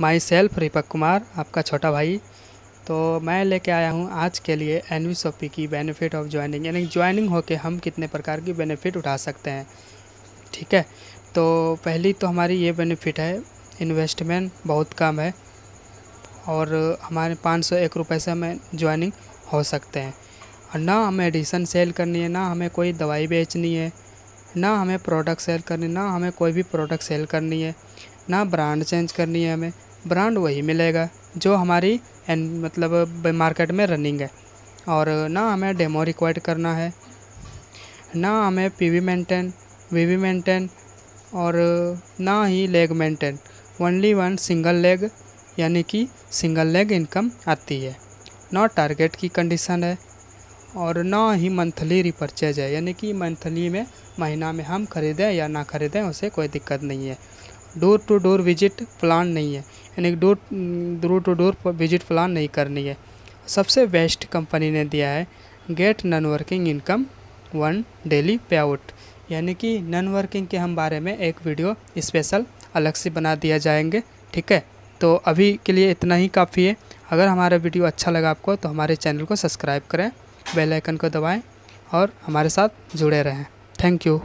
My self Ripak Kumar आपका छोटा भाई। तो मैं लेके आया हूँ आज के लिए एन वी की बेनिफिट ऑफ़ ज्वाइनिंग यानी ज्वाइनिंग होके हम कितने प्रकार की बेनिफिट उठा सकते हैं। ठीक है? तो पहली तो हमारी ये बेनिफिट है इन्वेस्टमेंट बहुत कम है, और हमारे पाँच सौ एक रुपये से हमें ज्वाइनिंग हो सकते हैं। और ना हमें एडिसन सेल करनी है, ना हमें कोई दवाई बेचनी है, ना हमें प्रोडक्ट सेल करनी, ना हमें कोई भी प्रोडक्ट सेल करनी है। ना ब्रांड चेंज करनी है हमें। ब्रांड वही मिलेगा जो हमारी एन मतलब मार्केट में रनिंग है। और ना हमें डेमो रिक्वायर्ड करना है, ना हमें पीवी मेंटेन वीवी मेंटेन और ना ही leg maintain only one single leg यानी कि सिंगल लेग इनकम आती है। ना टारगेट की कंडीशन है, और ना ही मंथली रिपर्चेज है। यानी कि मंथली में, महीना में हम खरीदें या ना खरीदें, उसे कोई दिक्कत नहीं है। Door to door visit plan नहीं है। यानी door door to door visit plan नहीं करनी है। सबसे बेस्ट कंपनी ने दिया है, get non working income one daily payout यानी कि नन वर्किंग के हम बारे में एक वीडियो स्पेशल अलग से बना दिया जाएँगे, ठीक है? तो अभी के लिए इतना ही काफ़ी है। अगर हमारा वीडियो अच्छा लगा आपको तो हमारे चैनल को सब्सक्राइब करें, बेल आइकन को दबाएँ और हमारे साथ जुड़े रहें। Thank you.